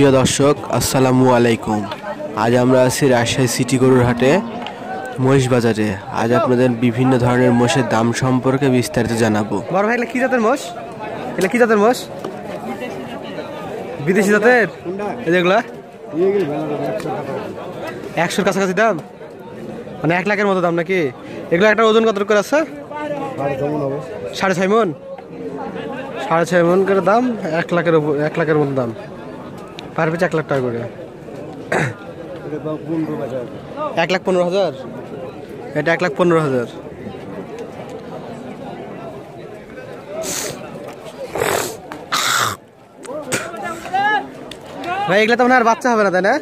প্রিয় দর্শক, আসসালামু আলাইকুম। আজ আমরা আছি রাজশাহী সিটি গরুর হাটে মহিষ বাজারে। আজ আপনাদের বিভিন্ন ধরনের মোষের দাম সম্পর্কে বিস্তারিত জানাব। বড় ভাই কি জাতের মোষ? এটা কি জাতের মোষ? বিদেশি জাতের? একশোর কাছাকাছি দাম? মানে এক লাখের মতো দাম নাকি? এগুলো একটা ওজন কত করে আছে? সাড়ে ছয় মন। সাড়ে ছয় মন করে দাম, এক লাখের এক লাখের মতো দাম। পার এক লাখ টাকা করে? এক লাখ পনেরো হাজার? এটা এক লাখ পনেরো হাজার। ভাই, এগুলো তো মনে আর বাচ্চা হবে না, তাই না?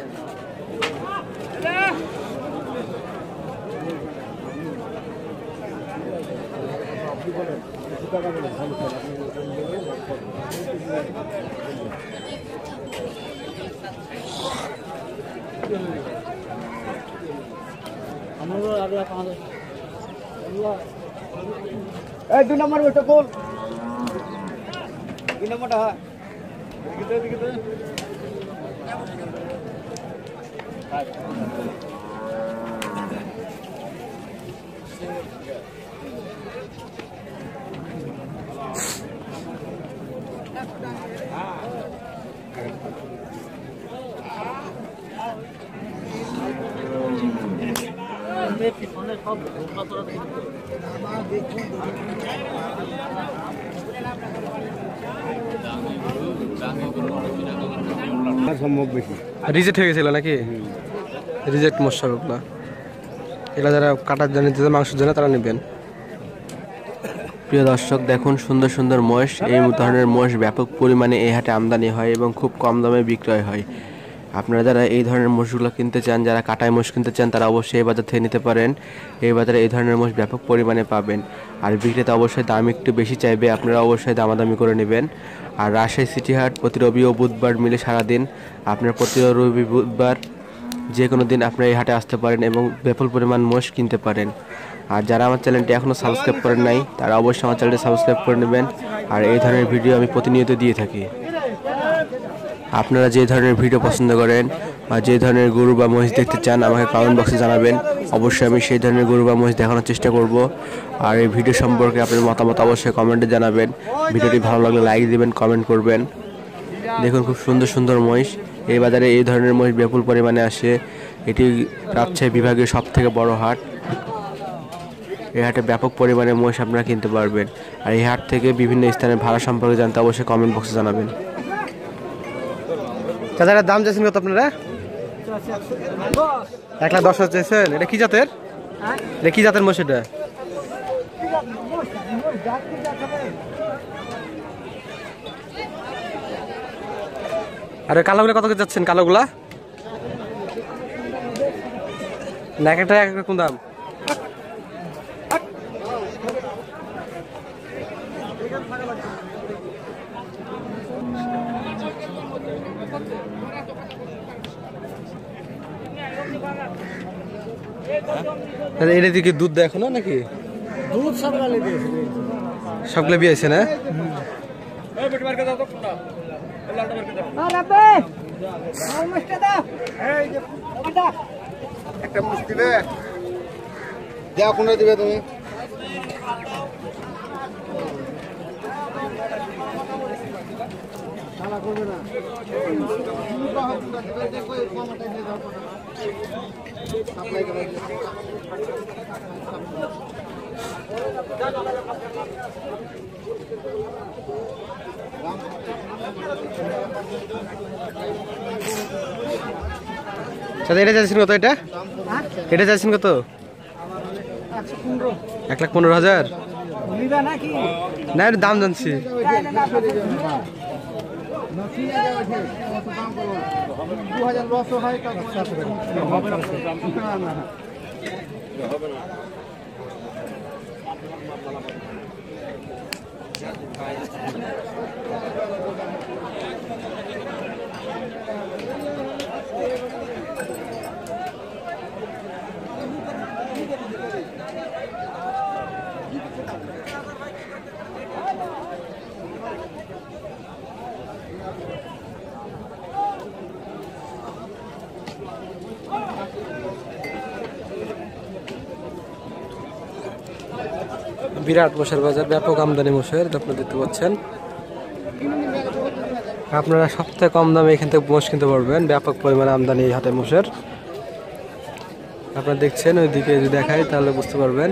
ए दो नंबर बेटा बोल। दो नंबर हा। कितने कितने সম্ভব বেশি। রিজেক্ট হয়ে গেছিল নাকি? রিজেক্ট মশা ওগুলা এগুলা যারা কাটার জন্য দিতে মাংসের জন্য তারা নেবেন। প্রিয় দর্শক দেখুন সুন্দর সুন্দর মোষ এই ধরনের মোষ ব্যাপক পরিমাণে এই হাটে আমদানি হয় এবং খুব কম দামে বিক্রয় হয়। আপনারা যারা এই ধরনের মোষগুলো কিনতে চান, যারা কাটায় মোষ কিনতে চান, তারা অবশ্যই এই বাজার থেকে নিতে পারেন। এই বাজারে এই ধরনের মোষ ব্যাপক পরিমাণে পাবেন। আর বিক্রেতা অবশ্যই দাম একটু বেশি চাইবে, আপনারা অবশ্যই দামাদামি করে নেবেন। আর রাজশাহী সিটি হাট প্রতি রবি ও বুধবার মিলে সারাদিন আপনার প্রতি রবি, বুধবার যে কোনো দিন আপনারা এই হাটে আসতে পারেন এবং বিপুল পরিমাণ মোষ কিনতে পারেন। আর যারা আমার চ্যানেলটি এখনও সাবস্ক্রাইব করেন নাই, তারা অবশ্যই আমার চ্যানেলটি সাবস্ক্রাইব করে নেবেন। আর এই ধরনের ভিডিও আমি প্রতিনিয়ত দিয়ে থাকি। আপনারা যে ধরনের ভিডিও পছন্দ করেন বা যে ধরনের গরু বা মহিষ দেখতে চান, আমাকে কমেন্ট বক্সে জানাবেন। অবশ্যই আমি সেই ধরনের গরু বা মহিষ দেখানোর চেষ্টা করব। আর এই ভিডিও সম্পর্কে আপনার মতামত অবশ্যই কমেন্টে জানাবেন। ভিডিওটি ভালো লাগলে লাইক দেবেন কমেন্ট করবেন। দেখুন, খুব সুন্দর সুন্দর মহিষ। এই বাজারে এই ধরনের মহিষ বিপুল পরিমাণে আসে। এটি রাজশাহী বিভাগের সব থেকে বড় হাট। এই হাটে ব্যাপক পরিমাণে মহিষ আপনারা কিনতে পারবেন। আর এই হাট থেকে বিভিন্ন স্থানের ভাড়া সম্পর্কে জানতে অবশ্যই কমেন্ট বক্সে জানাবেন। চাচারা দাম চাইছেন কত আপনারা? এক লাখ দশ হাজার চাইছেন। এটা কি জাতের? এটা কি জাতের মোষ এটা? আর, কালোগুলো কত যাচ্ছেন? কালোগুলা? এক একটা এক রকম দাম। তাহলে এটা দিকে দুধ দেয় এখনও নাকি? দুধ সব গালে দিয়েছে। সবগুলো বিয়েছে না? একটা মুষ দিবে দেওয়া কোনটা দিবে? তুমি আচ্ছা এটা চাইছেন কত এটা এটা চাইছেন কত এক লাখ পনেরো হাজার না দাম জানছি দু হাজার লসও হয় না না হবে না Thank you. বিরাট মোষের বাজার, ব্যাপক আমদানি মোষের আপনারা দেখতে পাচ্ছেন। আপনারা সবথেকে কম দামে এখান থেকে মোষ কিনতে পারবেন, ব্যাপক পরিমাণে আমদানি এই হাটে মোষের। আপনারা দেখছেন, ওইদিকে যদি দেখায় তাহলে বুঝতে পারবেন।